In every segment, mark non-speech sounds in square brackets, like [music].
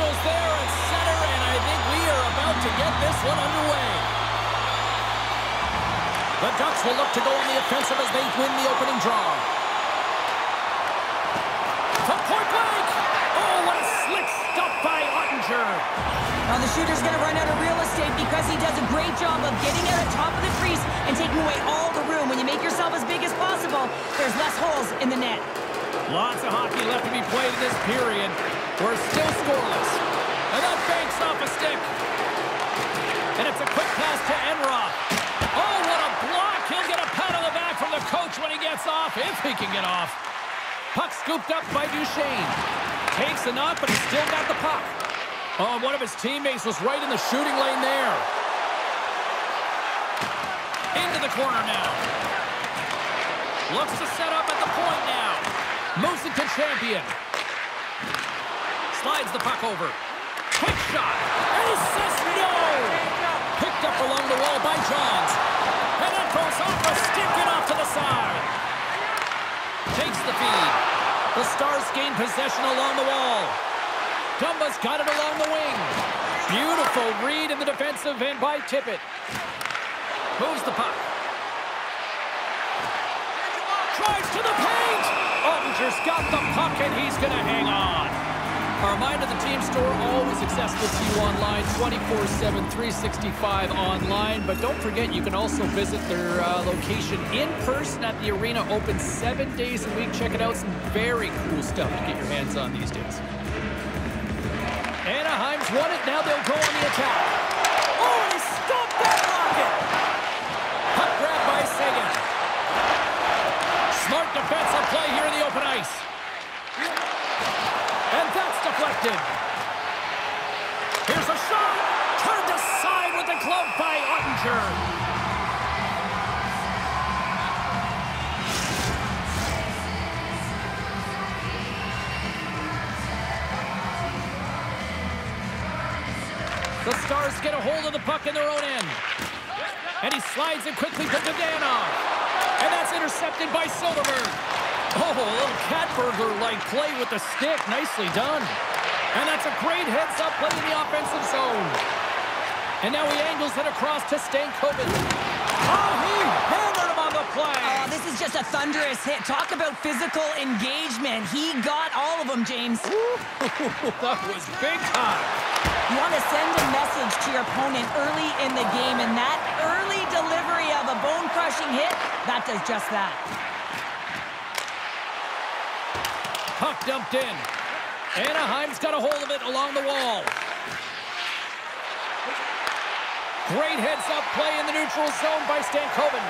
Marshall's there at center, and I think we are about to get this one underway. The Ducks will look to go on the offensive as they win the opening draw. From point blank! Oh, what a slick stop by Oettinger. Now the shooter's going to run out of real estate because he does a great job of getting out at top of the crease and taking away all the room. When you make yourself as big as possible, there's less holes in the net. Lots of hockey left to be played in this period. We're still scoreless. And that banks off a stick. And it's a quick pass to Enroth. Oh, what a block! He'll get a pat on the back from the coach when he gets off, if he can get off. Puck scooped up by Duchene. Takes a knock, but he's still got the puck. Oh, one of his teammates was right in the shooting lane there. Into the corner now. Looks to set up at the point now. Moves it to champion. Slides the puck over. Quick shot. And he says no. Picked up along the wall by Johns. And that goes off a stick and off to the side. Takes the feed. The Stars gain possession along the wall. Dumba's got it along the wing. Beautiful read in the defensive end by Tippett. Moves the puck. Drives to the paint. Oettinger's got the puck and he's going to hang on. A reminder, the team store always accessible to you online, 24-7, 365 online. But don't forget, you can also visit their uh, location in person at the arena, open seven days a week. Check it out. Some very cool stuff to get your hands on these days. Anaheim's won it. Now they'll go on the attack. Play with the stick. Nicely done. And that's a great heads-up play in the offensive zone. And now he angles it across to Stankoven. Oh, he hammered him on the play. Oh, this is just a thunderous hit. Talk about physical engagement. He got all of them, James. [laughs] that was big time. You want to send a message to your opponent early in the game, and that early delivery of a bone-crushing hit, that does just that. Puck dumped in. Anaheim's got a hold of it along the wall. Great heads-up play in the neutral zone by Stankoven.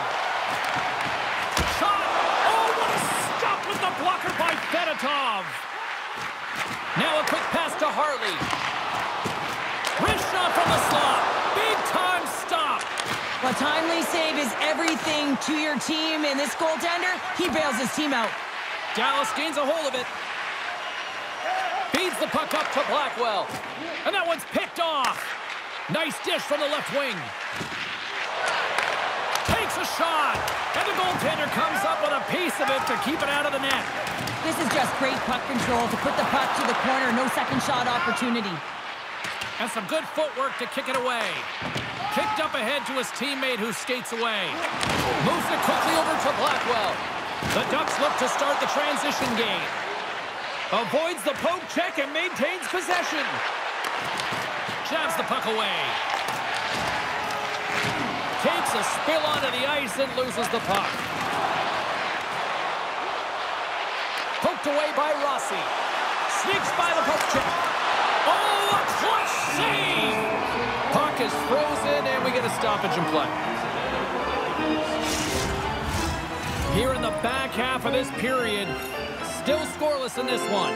Shot! Oh, what a stop with the blocker by Fedotov. Now a quick pass to Harley. Wrist shot from the slot. Big time stop. A timely save is everything to your team, and this goaltender, he bails his team out. Dallas gains a hold of it. The puck up to Blackwell. And that one's picked off. Nice dish from the left wing. Takes a shot. And the goaltender comes up with a piece of it to keep it out of the net. This is just great puck control to put the puck to the corner. No second shot opportunity. And some good footwork to kick it away. Kicked up ahead to his teammate who skates away. Moves it quickly over to Blackwell. The Ducks look to start the transition game. Avoids the poke check and maintains possession. Jabs the puck away. Takes a spill onto the ice and loses the puck. Poked away by Rossi. Sneaks by the poke check. Oh, a clutch save! Puck is frozen, and we get a stoppage in play. Here in the back half of this period, still scoreless in this one.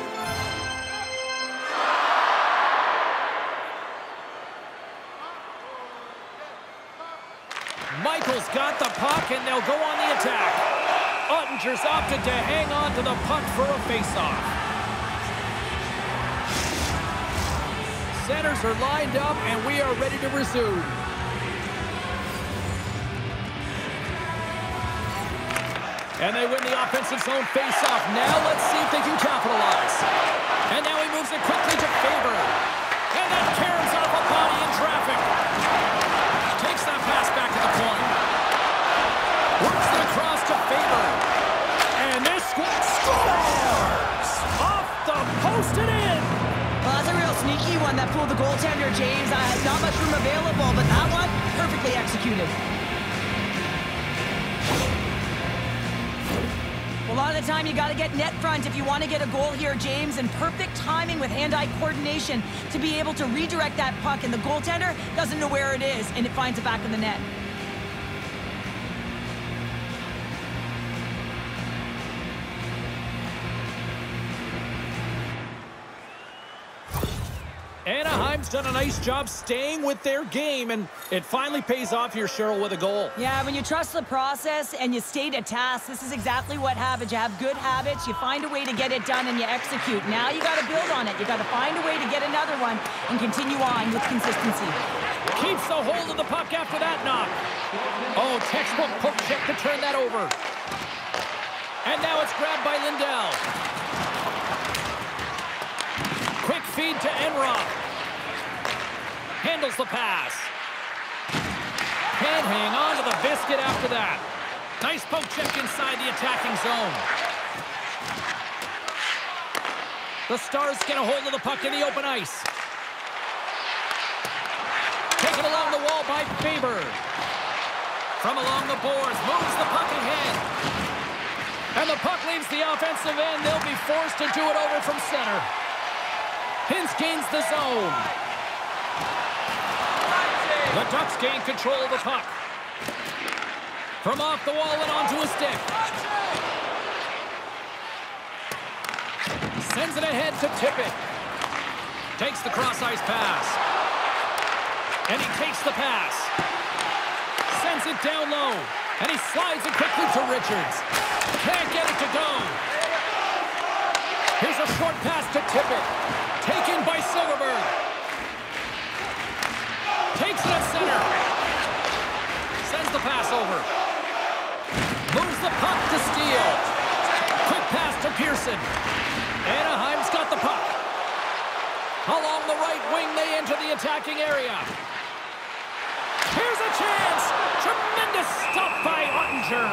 Michael's got the puck, and they'll go on the attack. Oettinger's opted to hang on to the puck for a faceoff. Centers are lined up, and we are ready to resume. And they win the offensive zone faceoff. Now let's see if they can capitalize. And now he moves it quickly to Faber. And that carries off a body in traffic. Takes that pass back to the point. Works it across to Faber. And this one scores! Off the post and in! Well, that's a real sneaky one that fooled the goaltender, James. I had not much room available, but that one, perfectly executed. A lot of the time, you got to get net front if you want to get a goal here, James, and perfect timing with hand-eye coordination to be able to redirect that puck, and the goaltender doesn't know where it is, and it finds it back in the net. Done a nice job staying with their game, and it finally pays off here, Cheryl, with a goal. Yeah, when you trust the process and you stay to task, this is exactly what happens. You have good habits, you find a way to get it done, and you execute. Now you got to build on it. You got to find a way to get another one and continue on with consistency. Keeps the hold of the puck after that knock. Oh, textbook poke check to turn that over. And now it's grabbed by Lindell. Quick feed to Enroth. Handles the pass. Can't hang on to the biscuit after that. Nice poke check inside the attacking zone. The Stars get a hold of the puck in the open ice. Taken along the wall by Faber. From along the boards, moves the puck ahead. And the puck leaves the offensive end. They'll be forced to do it over from center. Hintz gains the zone. The Ducks gain control of the puck. From off the wall and onto a stick. Sends it ahead to Tippett. Takes the cross-ice pass. And he takes the pass. Sends it down low. And he slides it quickly to Richards. Can't get it to go. Here's a short pass to Tippett. Taken by Silfverberg. Pass over. Moves the puck to Steele. Quick pass to Pearson. Anaheim's got the puck. Along the right wing, they enter the attacking area. Here's a chance. Tremendous stop by Oettinger.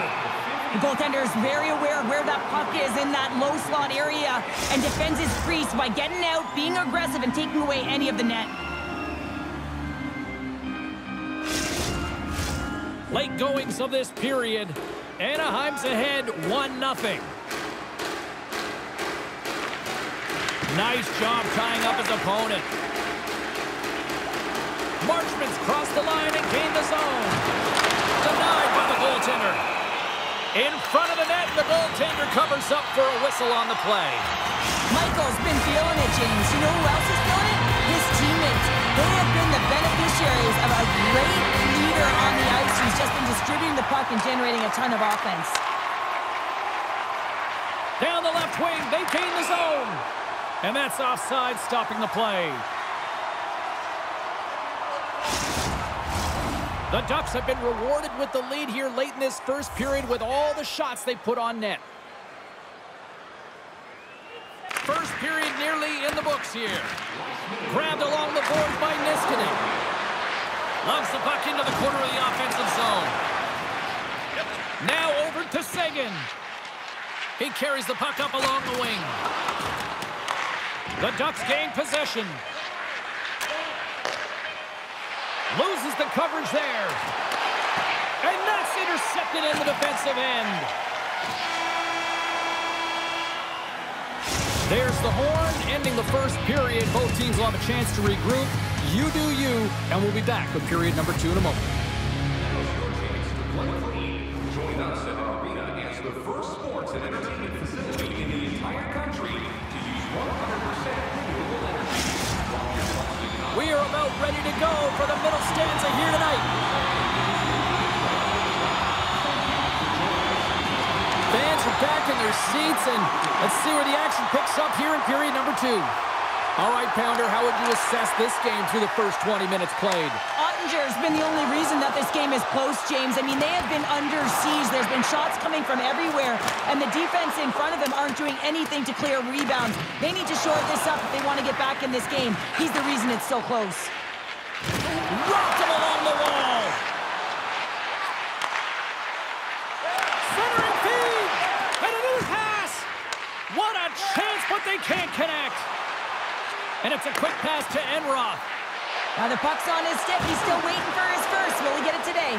The goaltender is very aware of where that puck is in that low slot area and defends his crease by getting out, being aggressive, and taking away any of the net. Late goings of this period. Anaheim's ahead 1-0. Nice job tying up his opponent. Marchment's crossed the line and gained the zone. Denied by the goaltender. In front of the net, the goaltender covers up for a whistle on the play. Michael's been feeling it, James. You know who else is feeling it? His teammates. They have been the beneficiaries of a great leader on the ice who's just been distributing the puck and generating a ton of offense. Down the left wing, they gain the zone. And that's offside, stopping the play. The Ducks have been rewarded with the lead here late in this first period with all the shots they put on net. First period nearly in the books here. Grabbed along the boards by Niskanen. Loves the puck into the corner of the offensive zone. Now over to Seguin. He carries the puck up along the wing. The Ducks gain possession. Loses the coverage there. And that's intercepted in the defensive end. There's the horn, ending the first period. Both teams will have a chance to regroup. You do you, and we'll be back with period number two in a moment. Join us at arena as the first sports and entertainment facility in the entire country to use 100% we are about ready to go for the middle stanza here tonight. Fans are back in their seats, and let's see where the action picks up here in period number two. All right, Pounder, how would you assess this game through the first 20 minutes played? Oettinger's been the only reason that this game is close, James. I mean, they have been under siege. There's been shots coming from everywhere, and the defense in front of them aren't doing anything to clear rebounds. They need to shore this up if they want to get back in this game. He's the reason it's so close. Rocked him along the wall. Centering feed, and a new pass. What a chance, but they can't connect. And it's a quick pass to Enroth. Now the puck's on his stick. He's still waiting for his first. Will he get it today?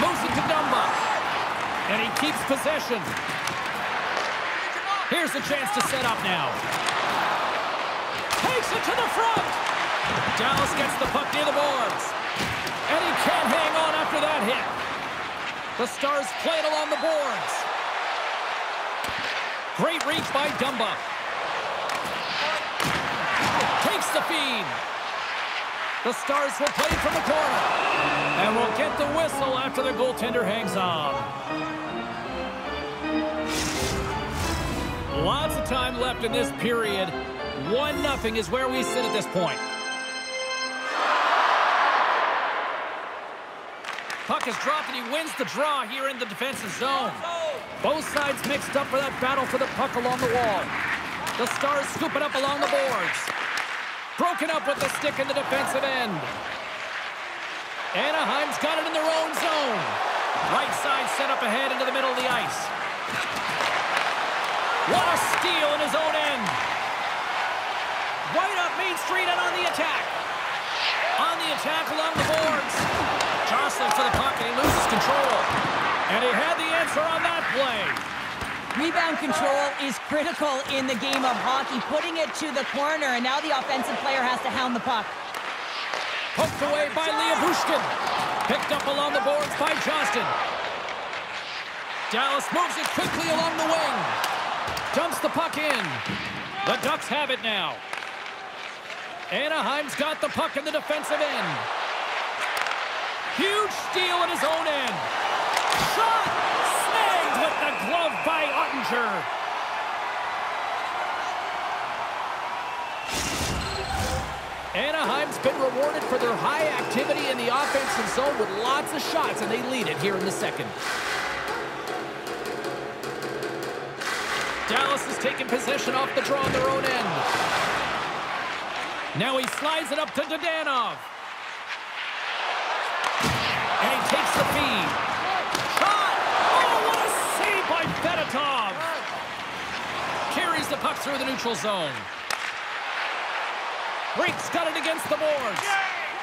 Moves it to Dumba. And he keeps possession. Here's a chance to set up now. Takes it to the front. Dallas gets the puck near the boards. And he can't hang on after that hit. The Stars play it along the boards. Great reach by Dumba. Feed. The Stars will play from the corner. And will get the whistle after the goaltender hangs on. Lots of time left in this period. 1-0 is where we sit at this point. Puck is dropped and he wins the draw here in the defensive zone. Both sides mixed up for that battle for the puck along the wall. The Stars scoop it up along the boards. Broken up with the stick in the defensive end. Anaheim's got it in their own zone. Right side set up ahead into the middle of the ice. What a steal in his own end. Right up Main Street and on the attack. On the attack along the boards. Jostling for the puck and he loses control. And he had the answer on that play. Rebound control is critical in the game of hockey, putting it to the corner, and now the offensive player has to hound the puck. Poked away by Lyubushkin. Picked up along the boards by Johnston. Dallas moves it quickly along the wing. Dumps the puck in. The Ducks have it now. Anaheim's got the puck in the defensive end. Huge steal in his own end. Shot! Snagged with the glove Anaheim's been rewarded for their high activity in the offensive zone with lots of shots, and they lead it here in the second. Dallas is taking possession off the draw on their own end. Now he slides it up to Dadonov. And he takes the feed. Shot! Oh, what a save by Fedotov! Carries the puck through the neutral zone. Brink's got it against the boards.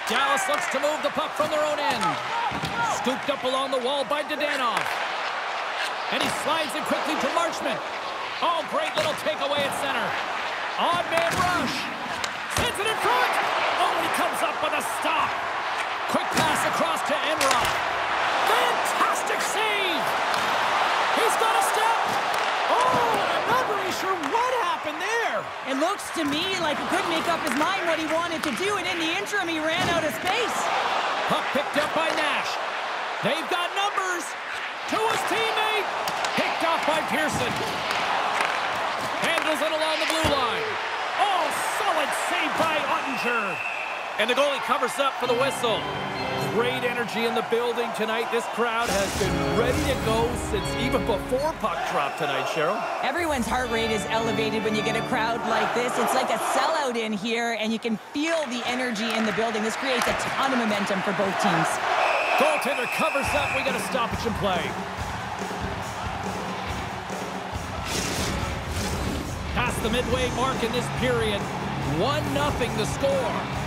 Dallas looks to move the puck from their own end. Scooped up along the wall by Dadonov. And he slides it quickly to Marchment. Oh, great little takeaway at center. Odd man rush. Sends it in front. Oh, he comes up with a stop. Quick pass across to Enroth. Fantastic save. He's got a step. Oh, I'm not really sure what happened there. It looks to me like he couldn't make up his mind what he wanted to do, and in the interim, he ran out of space. Puck picked up by Nash. They've got numbers. To his teammate. Picked off by Pearson. Handles it along the blue line. Oh, solid save by Oettinger. And the goalie covers up for the whistle. Great energy in the building tonight. This crowd has been ready to go since even before puck drop tonight, Cheryl. Everyone's heart rate is elevated when you get a crowd like this. It's like a sellout in here, and you can feel the energy in the building. This creates a ton of momentum for both teams. Goaltender covers up. We got a stoppage in play. Past the midway mark in this period. 1-0 the score.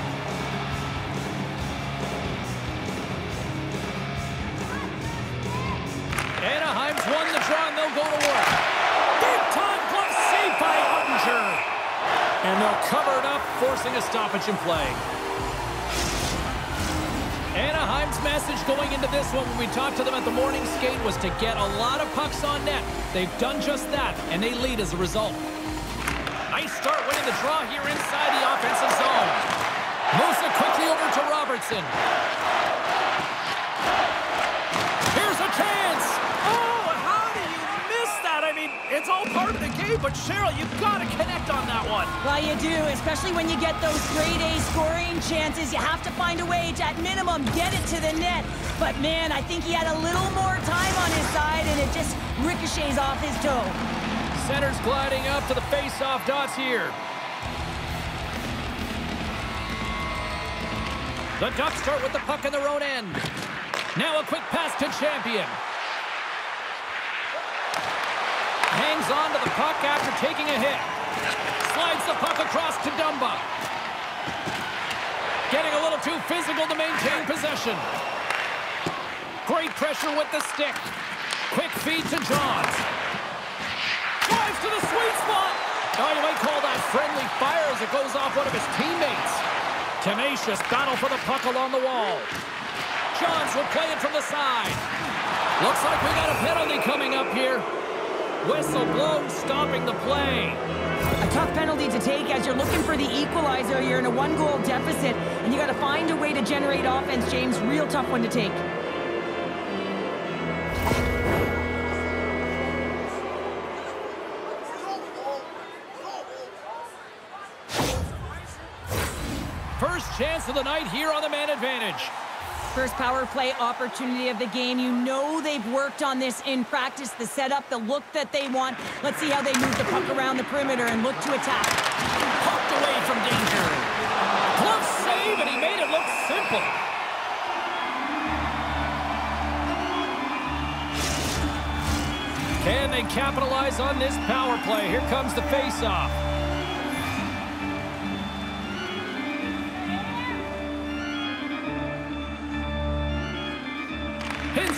Won the draw and they'll go to work. Big time glove save by Oettinger. And they'll cover it up, forcing a stoppage in play. Anaheim's message going into this one when we talked to them at the morning skate was to get a lot of pucks on net. They've done just that, and they lead as a result. Nice start winning the draw here inside the offensive zone. Moves it quickly over to Robertson. Here's a chance. Oh, how do you miss that? I mean, it's all part of the game, but Cheryl, you've got to connect on that one. Well, you do, especially when you get those grade A scoring chances. You have to find a way to, at minimum, get it to the net. But, man, I think he had a little more time on his side, and it just ricochets off his toe. Center's gliding up to the face-off dots here. The Ducks start with the puck in their own end. Now a quick pass to Champion. Hangs on to the puck after taking a hit. Slides the puck across to Dumba. getting a little too physical to maintain possession. Great pressure with the stick. Quick feed to Johns. Drives to the sweet spot. Oh, you might call that friendly fire as it goes off one of his teammates. Tenacious battle for the puck along the wall. Johns will play it from the side. Looks like we got a penalty coming up here. Whistle blown, stopping the play. A tough penalty to take as you're looking for the equalizer. You're in a one-goal deficit, and you got to find a way to generate offense, James. Real tough one to take. First chance of the night here on the man advantage. First power play opportunity of the game. You know they've worked on this in practice, the setup, the look that they want. Let's see how they move the puck around the perimeter and look to attack. Pucked away from danger. Glove save, and he made it look simple. Can they capitalize on this power play? Here comes the face-off.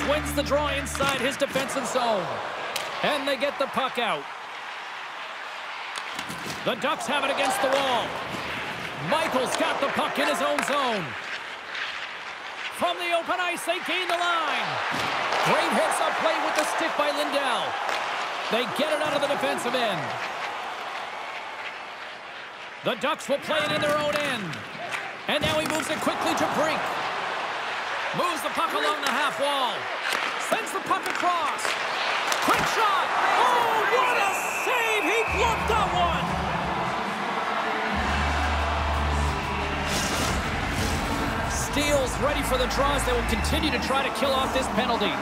Wins the draw inside his defensive zone. And they get the puck out. The Ducks have it against the wall. Michael's got the puck in his own zone. From the open ice, they gain the line. Great hits up play with the stick by Lindell. They get it out of the defensive end. The Ducks will play it in their own end. And now he moves it quickly to Brink. Moves the puck along the half wall. Sends the puck across. Quick shot. Oh, what a save. He blocked that one. Steele's ready for the draws. They will continue to try to kill off this penalty.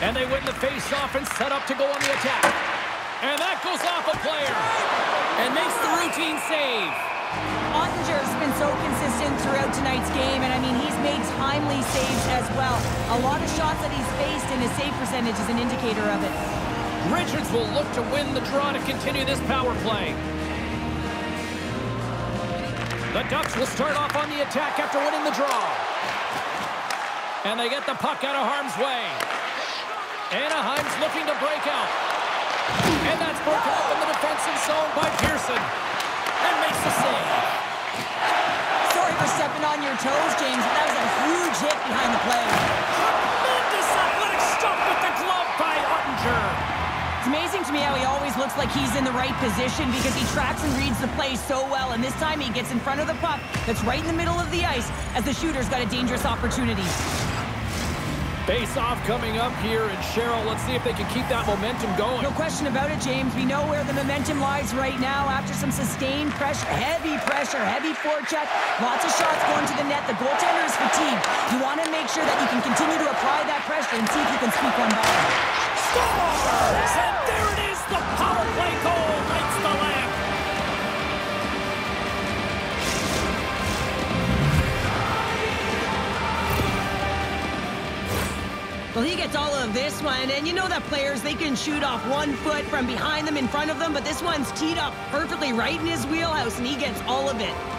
And they win the face-off and set up to go on the attack. And that goes off a player. And makes the routine save. Consistent throughout tonight's game, and I mean, he's made timely saves as well. A lot of shots that he's faced, and his save percentage is an indicator of it. Richards will look to win the draw to continue this power play. The Ducks will start off on the attack after winning the draw. And they get the puck out of harm's way. Anaheim's looking to break out. And that's broken up in the defensive zone by Pearson. And makes the save. Stepping on your toes, James, that was a huge hit behind the play. Tremendous athletic stop with the glove by Oettinger. It's amazing to me how he always looks like he's in the right position because he tracks and reads the play so well, and this time he gets in front of the puck that's right in the middle of the ice as the shooter's got a dangerous opportunity. Face-off coming up here, and Cheryl, let's see if they can keep that momentum going. No question about it, James. We know where the momentum lies right now after some sustained pressure, heavy pressure, heavy forecheck, lots of shots going to the net. The goaltender is fatigued. You want to make sure that you can continue to apply that pressure and see if you can squeak one by. Scores! And there it is, Well, he gets all of this one, and you know that players, they can shoot off one foot from behind them, in front of them, but this one's teed up perfectly right in his wheelhouse, and he gets all of it.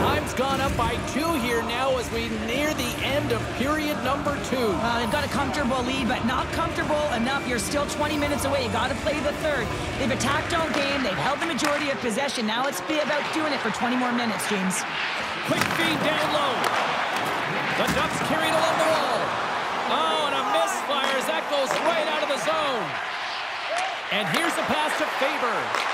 Anaheim's gone up by two here now as we near the end of period number two. Uh, they've got a comfortable lead, but not comfortable enough. You're still 20 minutes away. you got to play the third. They've attacked all game. They've held the majority of possession. Now it's be about doing it for 20 more minutes, James. Quick feed down low. The Ducks carried along the wall. Oh, and a misfire as that goes right out of the zone. And here's the pass to Faber.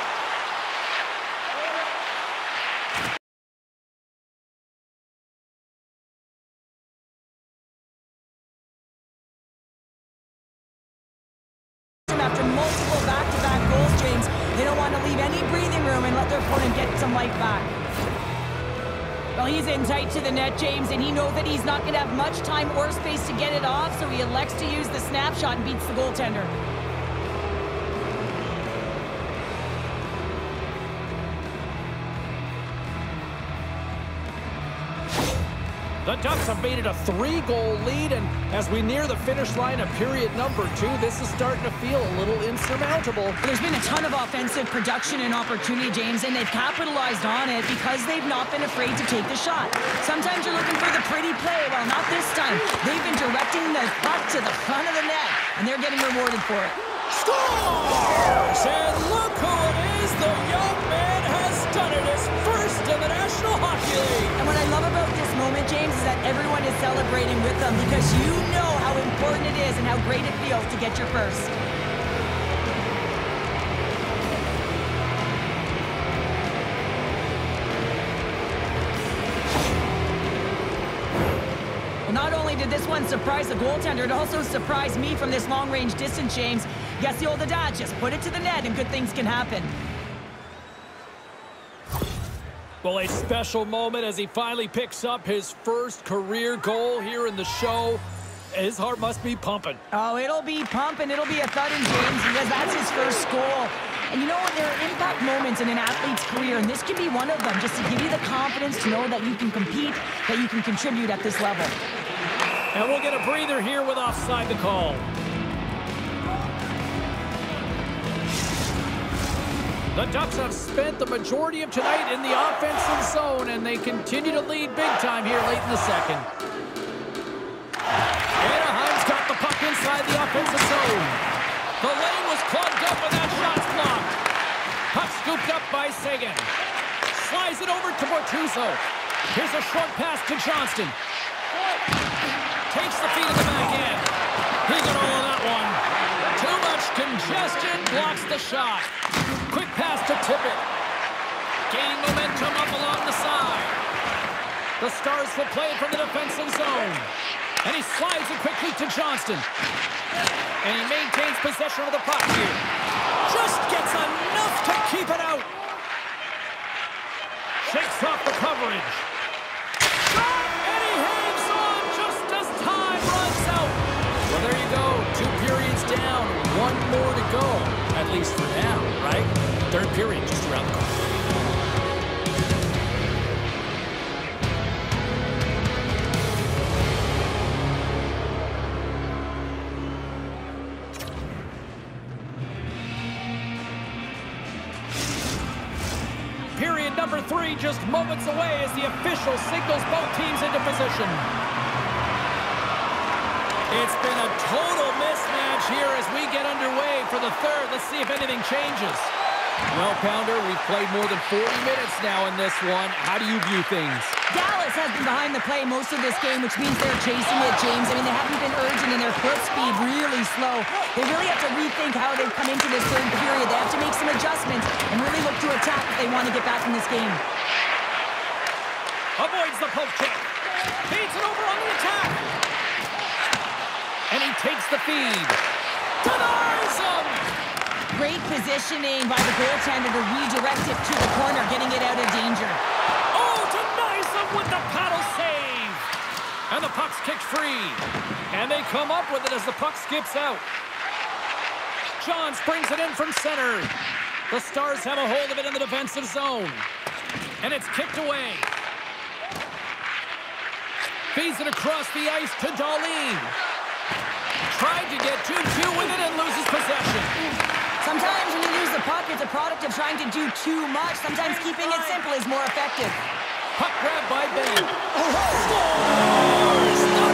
He's not going to have much time or space to get it off, so he elects to use the snapshot and beats the goaltender. The Ducks have made it a three-goal lead, and as we near the finish line of period number two, this is starting to feel a little insurmountable. There's been a ton of offensive production and opportunity, James, and they've capitalized on it because they've not been afraid to take the shot. Sometimes you're looking for the pretty play. Well, not this time. They've been directing the puck to the front of the net, and they're getting rewarded for it. Scores! And look who moment, James, is that everyone is celebrating with them because you know how important it is and how great it feels to get your first. Not only did this one surprise the goaltender, it also surprised me from this long-range distance, James. Guess the old adage, just put it to the net and good things can happen. Well, a special moment as he finally picks up his first career goal here in the show. His heart must be pumping. Oh, it'll be pumping. It'll be a thudding, James, because that's his first goal. And you know what? There are impact moments in an athlete's career, and this can be one of them, just to give you the confidence to know that you can compete, that you can contribute at this level. And we'll get a breather here with offside the call. The Ducks have spent the majority of tonight in the offensive zone, and they continue to lead big time here late in the second. Anaheim's got the puck inside the offensive zone. The lane was clogged up and that shot's blocked. Puck scooped up by Sagan. Slides it over to Bortuzzo. Here's a short pass to Johnston. Takes the feet of the back end. He got all of that one. Too much congestion blocks the shot. Momentum up along the side. The Stars will play from the defensive zone. And he slides it quickly to Johnston. And he maintains possession of the puck here. Just gets enough to keep it out. Shakes off the coverage. And he hangs on just as time runs out. Well, there you go. Two periods down. One more to go. At least for now, right? Third period just around the corner. Moments away as the official signals both teams into position. It's been a total mismatch here as we get underway for the third. Let's see if anything changes. Well, Pounder, we've played more than 40 minutes now in this one. How do you view things? Dallas has been behind the play most of this game, which means they're chasing it, James. I mean, they haven't been urgent and their foot speed really slow. They really have to rethink how they've come into this third period. They have to make some adjustments and really look to attack if they want to get back in this game. Avoids the poke check. Feeds it over on the attack. And he takes the feed. Denies him! Great positioning by the goaltender to redirect it to the corner, getting it out of danger. Oh, denies him with the paddle save. And the puck's kicked free. And they come up with it as the puck skips out. Johns brings it in from center. The Stars have a hold of it in the defensive zone. And it's kicked away. Feeds it across the ice to Darlene. Tried to get 2-2 with it and loses possession. Sometimes when you lose the puck, it's a product of trying to do too much. Sometimes keeping it simple is more effective. Puck grab by Benn. Oh, oh. Scores!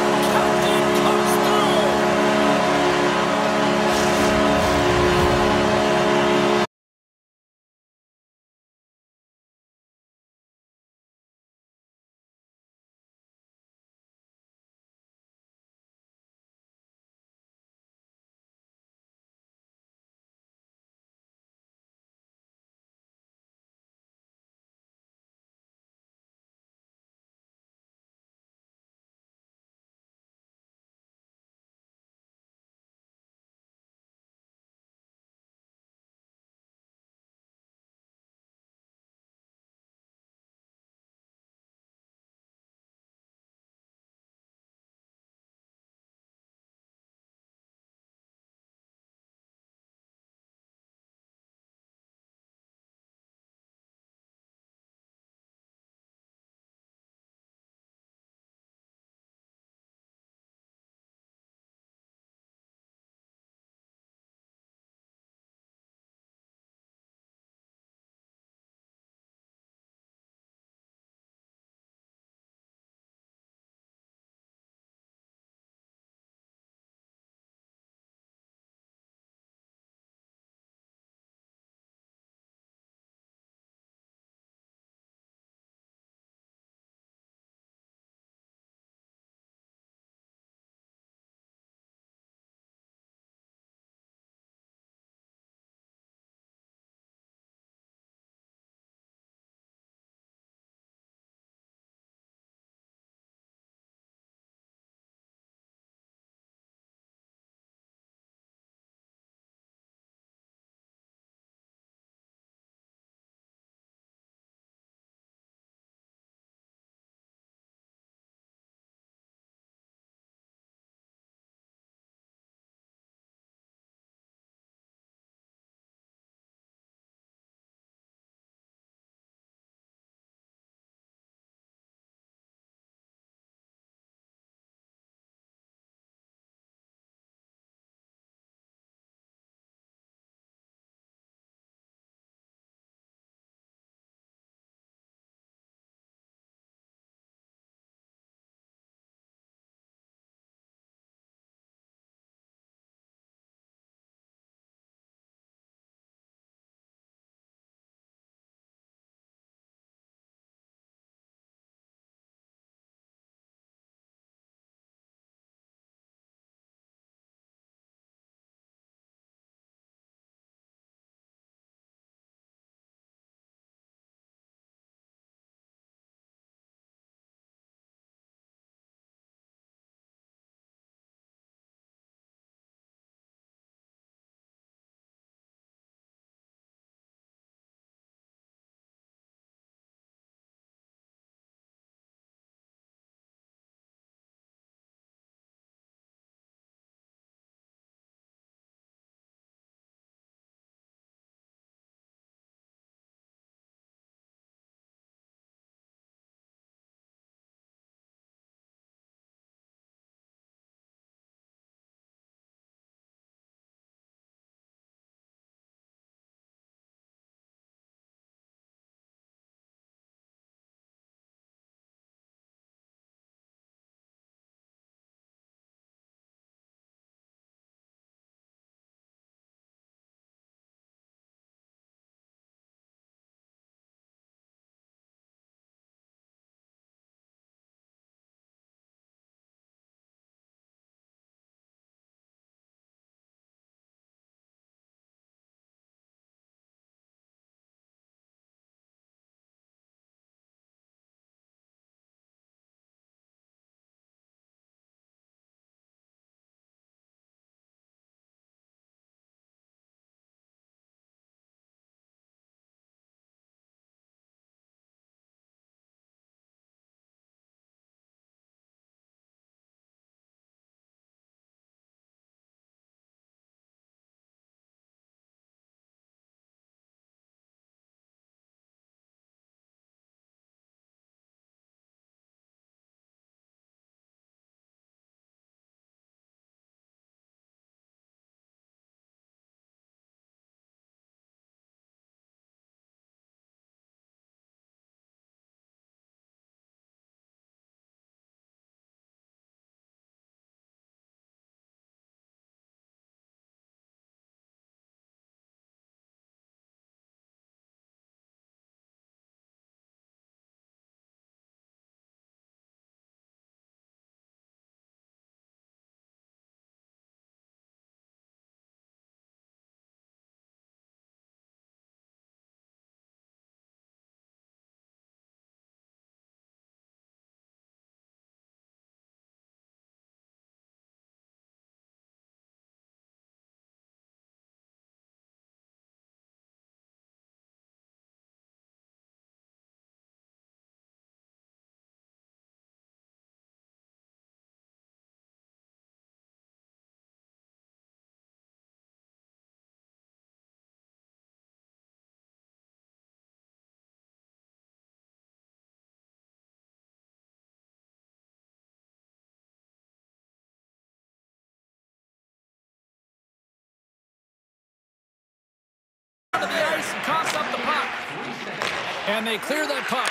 And they clear that puck.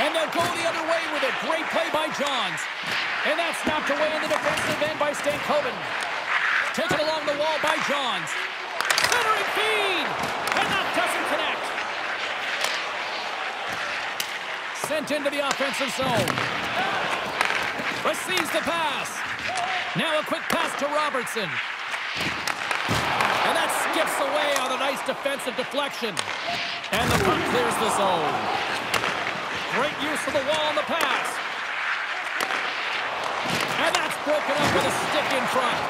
And they'll go the other way with it. Great play by Johns. And that's knocked away in the defensive end by Stankoven. Taken along the wall by Johns. Centering feed! And that doesn't connect. Sent into the offensive zone. Receives the pass. Now a quick pass to Robertson. And that skips away on a nice defensive deflection. And the clears the zone. Great use of the wall on the pass. And that's broken up with a stick in front.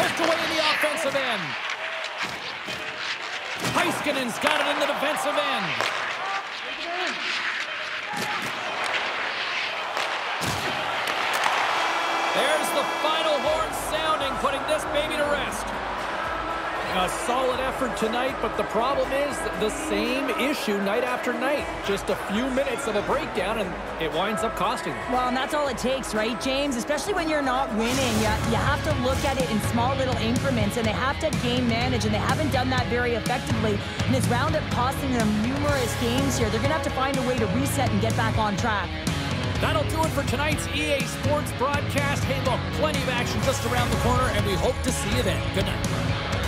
Pushed away in the offensive end. Heiskanen's got it in the defensive end. There's the final horn sounding, putting this baby to rest. A solid effort tonight, but the problem is the same issue night after night. Just a few minutes of a breakdown, and it winds up costing them. Well, and that's all it takes, right, James? Especially when you're not winning. You, you have to look at it in small little increments, and they have to game manage, and they haven't done that very effectively. And it's wound up costing them numerous games here. They're going to have to find a way to reset and get back on track. That'll do it for tonight's EA Sports broadcast. Hey, look, plenty of action just around the corner, and we hope to see you then. Good night.